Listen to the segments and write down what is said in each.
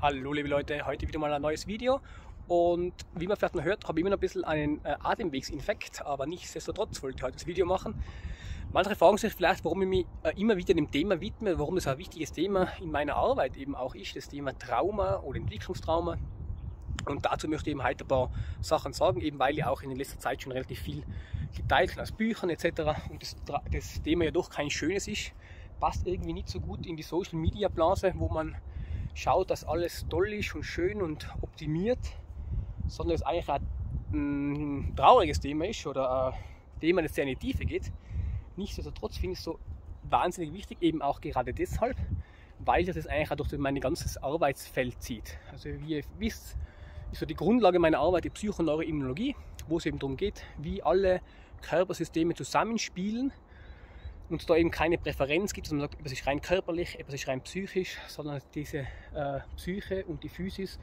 Hallo liebe Leute, heute wieder mal ein neues Video und wie man vielleicht noch hört, habe ich immer noch ein bisschen einen äh, Atemwegsinfekt, aber nichtsdestotrotz wollte ich heute das Video machen. Manche fragen sich vielleicht, warum ich mich äh, immer wieder dem Thema widme, warum das ein wichtiges Thema in meiner Arbeit eben auch ist, das Thema Trauma oder Entwicklungstrauma. Und dazu möchte ich eben heute ein paar Sachen sagen, eben weil ich auch in letzter Zeit schon relativ viel geteilt habe aus Büchern etc. Und das, das Thema ja doch kein schönes ist, passt irgendwie nicht so gut in die Social Media Blase, wo man schaut, dass alles toll ist und schön und optimiert, sondern es eigentlich ein trauriges Thema ist oder ein Thema, das sehr in die Tiefe geht. Nichtsdestotrotz finde ich es so wahnsinnig wichtig, eben auch gerade deshalb, weil das eigentlich auch durch mein ganzes Arbeitsfeld zieht. Also wie ihr wisst, ist so die Grundlage meiner Arbeit die Psychoneuroimmunologie, wo es eben darum geht, wie alle Körpersysteme zusammenspielen und da eben keine Präferenz gibt, dass man sagt, etwas ist rein körperlich, etwas ist rein psychisch, sondern diese äh, Psyche und die Physis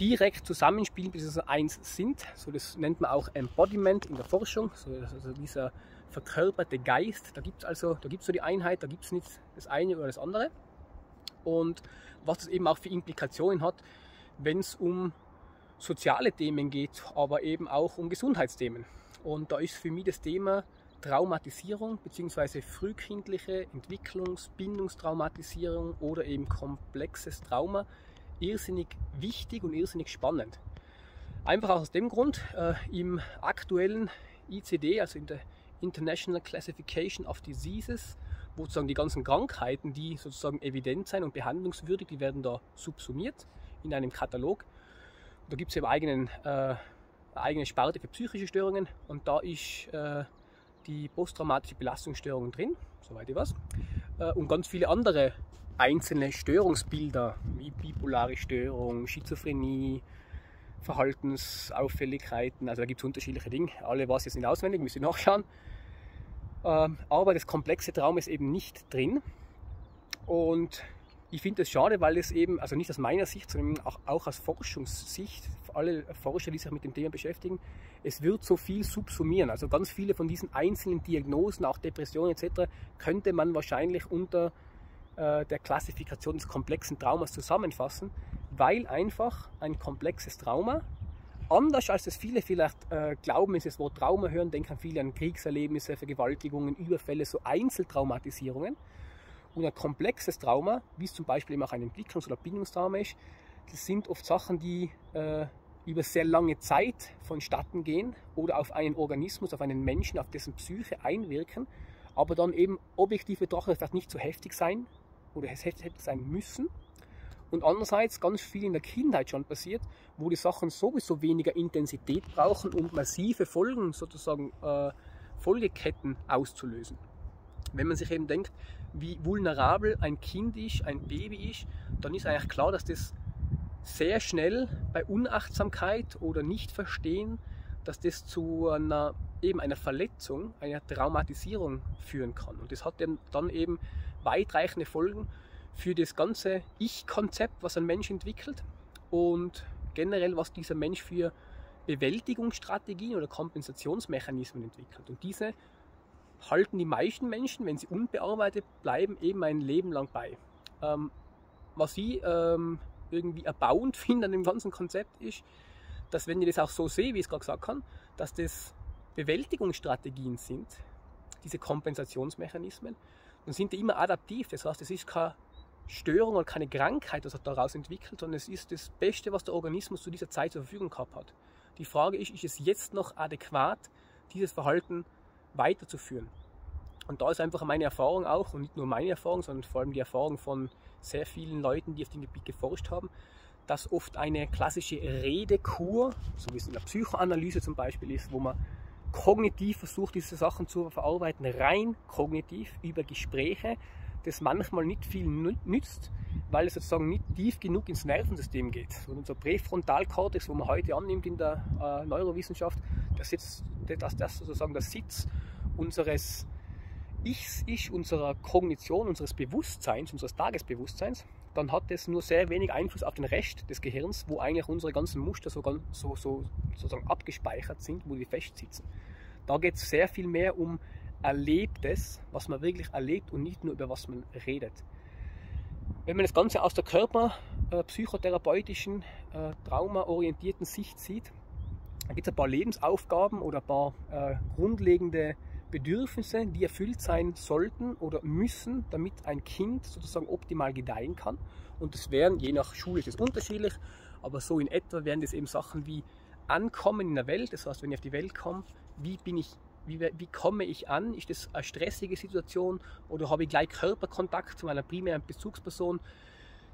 direkt zusammenspielen, bis sie eins sind. So, das nennt man auch Embodiment in der Forschung, so, also dieser verkörperte Geist. Da gibt es also, da gibt so die Einheit, da gibt es nicht das eine oder das andere. Und was das eben auch für Implikationen hat, wenn es um soziale Themen geht, aber eben auch um Gesundheitsthemen. Und da ist für mich das Thema Traumatisierung bzw. frühkindliche Entwicklungs-, Bindungstraumatisierung oder eben komplexes Trauma irrsinnig wichtig und irrsinnig spannend. Einfach aus dem Grund, äh, im aktuellen ICD, also in der International Classification of Diseases, wo sozusagen die ganzen Krankheiten, die sozusagen evident sein und behandlungswürdig, die werden da subsumiert in einem Katalog. Da gibt es eben eigenen, äh, eine eigene Sparte für psychische Störungen und da ist äh, die posttraumatische Belastungsstörung drin, soweit ich weiß, äh, und ganz viele andere einzelne Störungsbilder, wie bipolare Störung, Schizophrenie, Verhaltensauffälligkeiten, also da gibt es unterschiedliche Dinge. Alle weiß jetzt nicht auswendig, müsst ihr nachschauen. Ähm, aber das komplexe Trauma ist eben nicht drin. Und ich finde das schade, weil es eben, also nicht aus meiner Sicht, sondern auch, auch aus Forschungssicht, alle Forscher, die sich mit dem Thema beschäftigen, es wird so viel subsumieren. Also ganz viele von diesen einzelnen Diagnosen, auch Depressionen etc., könnte man wahrscheinlich unter äh, der Klassifikation des komplexen Traumas zusammenfassen, weil einfach ein komplexes Trauma, anders als es viele vielleicht äh, glauben, wenn sie das Wort Trauma hören, denken viele an Kriegserlebnisse, Vergewaltigungen, Überfälle, so Einzeltraumatisierungen. Und ein komplexes Trauma, wie es zum Beispiel eben auch ein Entwicklungs- oder Bindungstrauma ist, das sind oft Sachen, die äh, über sehr lange Zeit vonstatten gehen oder auf einen Organismus, auf einen Menschen, auf dessen Psyche einwirken, aber dann eben objektiv betrachtet vielleicht nicht so heftig sein oder es hätte sein müssen. Und andererseits ganz viel in der Kindheit schon passiert, wo die Sachen sowieso weniger Intensität brauchen, um massive Folgen, sozusagen äh, Folgeketten auszulösen. Wenn man sich eben denkt, wie vulnerabel ein Kind ist, ein Baby ist, dann ist eigentlich klar, dass das sehr schnell bei Unachtsamkeit oder Nichtverstehen, dass das zu einer, eben einer Verletzung, einer Traumatisierung führen kann. Und das hat dann eben weitreichende Folgen für das ganze Ich-Konzept, was ein Mensch entwickelt und generell, was dieser Mensch für Bewältigungsstrategien oder Kompensationsmechanismen entwickelt. Und diese halten die meisten Menschen, wenn sie unbearbeitet bleiben, eben ein Leben lang bei. Ähm, was ich ähm, irgendwie erbauend finde an dem ganzen Konzept ist, dass wenn ich das auch so sehe, wie ich es gerade gesagt habe, dass das Bewältigungsstrategien sind, diese Kompensationsmechanismen, dann sind die immer adaptiv. Das heißt, es ist keine Störung oder keine Krankheit, was sich daraus entwickelt, sondern es ist das Beste, was der Organismus zu dieser Zeit zur Verfügung gehabt hat. Die Frage ist, ist es jetzt noch adäquat, dieses Verhalten weiterzuführen? Und da ist einfach meine Erfahrung auch, und nicht nur meine Erfahrung, sondern vor allem die Erfahrung von sehr vielen Leuten, die auf dem Gebiet geforscht haben, dass oft eine klassische Redekur, so wie es in der Psychoanalyse zum Beispiel ist, wo man kognitiv versucht, diese Sachen zu verarbeiten, rein kognitiv über Gespräche, das manchmal nicht viel nützt, weil es sozusagen nicht tief genug ins Nervensystem geht. Und unser Präfrontalkortex, wo man heute annimmt in der äh, Neurowissenschaft, das, sitzt, das, das sozusagen der Sitz unseres Ichs ist, unserer Kognition, unseres Bewusstseins, unseres Tagesbewusstseins, dann hat das nur sehr wenig Einfluss auf den Rest des Gehirns, wo eigentlich unsere ganzen Muster so, so, so sozusagen abgespeichert sind, wo die festsitzen. Da geht es sehr viel mehr um Erlebtes, was man wirklich erlebt und nicht nur über was man redet. Wenn man das Ganze aus der Körper äh, äh, traumaorientierten Sicht sieht, da gibt es ein paar Lebensaufgaben oder ein paar äh, grundlegende Bedürfnisse, die erfüllt sein sollten oder müssen, damit ein Kind sozusagen optimal gedeihen kann. Und das wären, je nach Schule ist es unterschiedlich, aber so in etwa wären das eben Sachen wie Ankommen in der Welt, das heißt, wenn ich auf die Welt komme, wie bin ich wie, wie, komme ich an? Ist das eine stressige Situation oder habe ich gleich Körperkontakt zu meiner primären Bezugsperson?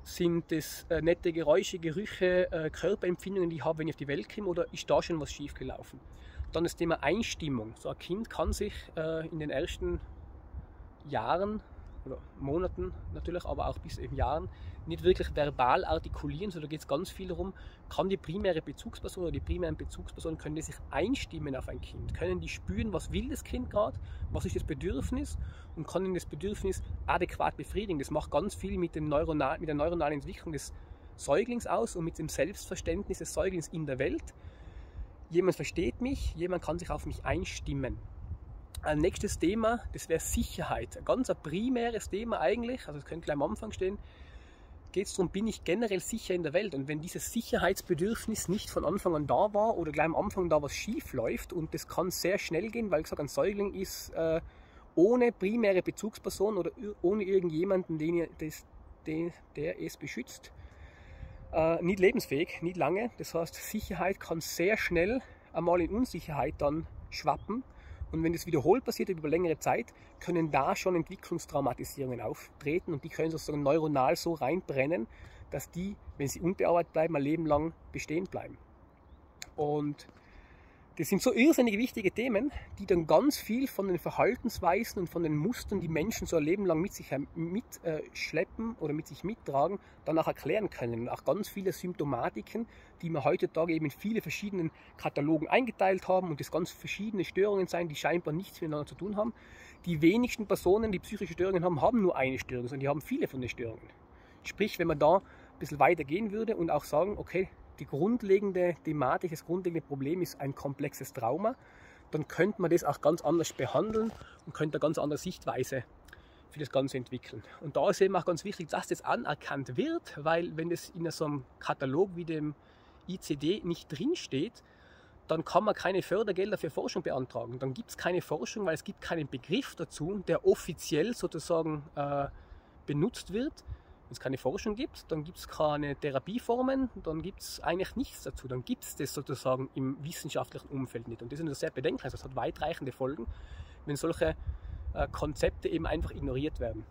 Sind das äh, nette Geräusche, Gerüche, äh, Körperempfindungen, die ich habe, wenn ich auf die Welt komme oder ist da schon was schiefgelaufen? Dann das Thema Einstimmung. So ein Kind kann sich äh, in den ersten Jahren oder Monaten natürlich, aber auch bis eben Jahren nicht wirklich verbal artikulieren, sondern geht es ganz viel darum, kann die primäre Bezugsperson oder die primären Bezugspersonen, können die sich einstimmen auf ein Kind, können die spüren, was will das Kind gerade, was ist das Bedürfnis und können das Bedürfnis adäquat befriedigen. Das macht ganz viel mit, dem Neuronal, mit der neuronalen Entwicklung des Säuglings aus und mit dem Selbstverständnis des Säuglings in der Welt. Jemand versteht mich, jemand kann sich auf mich einstimmen. Ein nächstes Thema, das wäre Sicherheit. Ein ganz ein primäres Thema eigentlich, also das könnte gleich am Anfang stehen, geht es darum, bin ich generell sicher in der Welt? Und wenn dieses Sicherheitsbedürfnis nicht von Anfang an da war oder gleich am Anfang da was schief läuft und das kann sehr schnell gehen, weil ich sage, ein Säugling ist äh, ohne primäre Bezugsperson oder ohne irgendjemanden, den, den, der es beschützt, äh, nicht lebensfähig, nicht lange. Das heißt, Sicherheit kann sehr schnell einmal in Unsicherheit dann schwappen und wenn das wiederholt passiert über längere Zeit, können da schon Entwicklungstraumatisierungen auftreten und die können sozusagen neuronal so reinbrennen, dass die, wenn sie unbearbeitet bleiben, ein Leben lang bestehen bleiben. Und das sind so irrsinnig wichtige Themen, die dann ganz viel von den Verhaltensweisen und von den Mustern, die Menschen so ein Leben lang mit sich mitschleppen oder mit sich mittragen, danach erklären können. Auch ganz viele Symptomatiken, die wir heutzutage eben in viele verschiedenen Katalogen eingeteilt haben und das ganz verschiedene Störungen sein, die scheinbar nichts miteinander zu tun haben. Die wenigsten Personen, die psychische Störungen haben, haben nur eine Störung, sondern die haben viele von den Störungen. Sprich, wenn man da ein bisschen weiter gehen würde und auch sagen, okay, die grundlegende Thematik, das grundlegende Problem ist ein komplexes Trauma, dann könnte man das auch ganz anders behandeln und könnte eine ganz andere Sichtweise für das Ganze entwickeln. Und da ist eben auch ganz wichtig, dass das anerkannt wird, weil wenn das in so einem Katalog wie dem ICD nicht drinsteht, dann kann man keine Fördergelder für Forschung beantragen. Dann gibt es keine Forschung, weil es gibt keinen Begriff dazu, der offiziell sozusagen äh, benutzt wird es keine Forschung gibt, dann gibt es keine Therapieformen, dann gibt es eigentlich nichts dazu. Dann gibt es das sozusagen im wissenschaftlichen Umfeld nicht. Und das ist sehr bedenklich. Das hat weitreichende Folgen, wenn solche äh, Konzepte eben einfach ignoriert werden.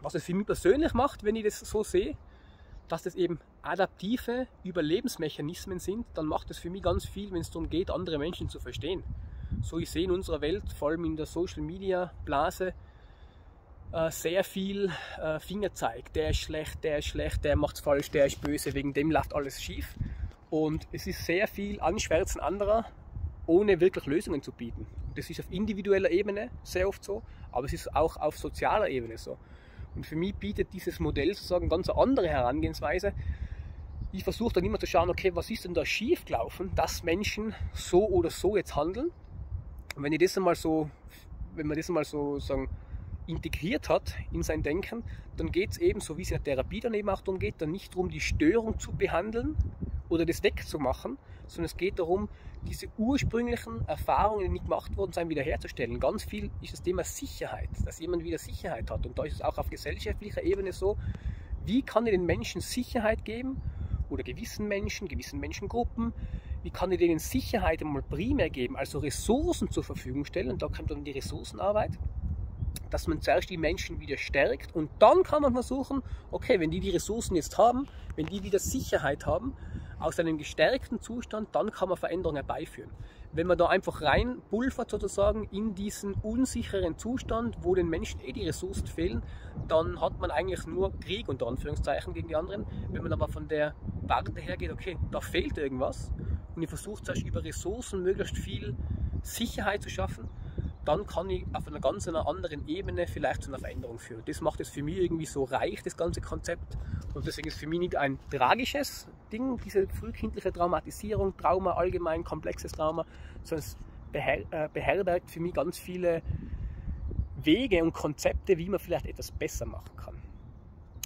Was es für mich persönlich macht, wenn ich das so sehe, dass das eben adaptive Überlebensmechanismen sind, dann macht es für mich ganz viel, wenn es darum geht, andere Menschen zu verstehen. So ich sehe in unserer Welt, vor allem in der Social Media Blase, sehr viel äh, Fingerzeig. Der ist schlecht, der ist schlecht, der macht's falsch, der ist böse, wegen dem läuft alles schief. Und es ist sehr viel Anschwärzen anderer, ohne wirklich Lösungen zu bieten. Das ist auf individueller Ebene sehr oft so, aber es ist auch auf sozialer Ebene so. Und für mich bietet dieses Modell sozusagen ganz eine andere Herangehensweise. Ich versuche dann immer zu schauen, okay, was ist denn da schief gelaufen, dass Menschen so oder so jetzt handeln. Und wenn ich das einmal so, wenn man das einmal so sagen, integriert hat in sein Denken, dann geht es eben, so wie es in der Therapie dann eben auch darum geht, dann nicht darum, die Störung zu behandeln oder das wegzumachen, sondern es geht darum, diese ursprünglichen Erfahrungen, die nicht gemacht worden sind, wiederherzustellen. Ganz viel ist das Thema Sicherheit, dass jemand wieder Sicherheit hat. Und da ist es auch auf gesellschaftlicher Ebene so, wie kann ich den Menschen Sicherheit geben oder gewissen Menschen, gewissen Menschengruppen, wie kann ich denen Sicherheit einmal primär geben, also Ressourcen zur Verfügung stellen. Und da kommt dann die Ressourcenarbeit dass man zuerst die Menschen wieder stärkt und dann kann man versuchen, okay, wenn die die Ressourcen jetzt haben, wenn die wieder Sicherheit haben, aus einem gestärkten Zustand, dann kann man Veränderungen herbeiführen. Wenn man da einfach rein pulvert sozusagen in diesen unsicheren Zustand, wo den Menschen eh die Ressourcen fehlen, dann hat man eigentlich nur Krieg unter Anführungszeichen gegen die anderen. Wenn man aber von der Warte her geht, okay, da fehlt irgendwas und ich versuche zuerst über Ressourcen möglichst viel Sicherheit zu schaffen, dann kann ich auf einer ganz anderen Ebene vielleicht zu einer Veränderung führen. Das macht es für mich irgendwie so reich, das ganze Konzept. Und deswegen ist es für mich nicht ein tragisches Ding, diese frühkindliche Traumatisierung, Trauma allgemein, komplexes Trauma, sondern es äh, beherbergt für mich ganz viele Wege und Konzepte, wie man vielleicht etwas besser machen kann.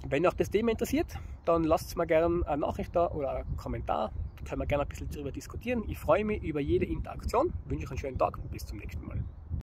wenn euch das Thema interessiert, dann lasst mir gerne eine Nachricht da oder einen Kommentar. Da können wir gerne ein bisschen darüber diskutieren. Ich freue mich über jede Interaktion. Wünsche euch einen schönen Tag und bis zum nächsten Mal.